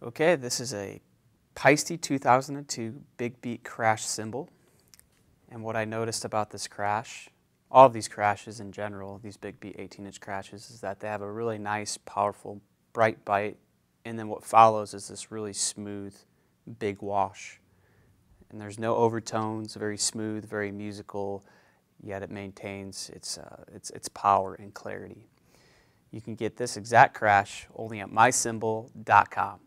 Okay, this is a Paiste 2002 Big Beat crash cymbal. And what I noticed about this crash, all of these crashes in general, these Big Beat 18 inch crashes, is that they have a really nice, powerful, bright bite. And then what follows is this really smooth, big wash. And there's no overtones, very smooth, very musical, yet it maintains its, uh, its, its power and clarity. You can get this exact crash only at myCymbal.com.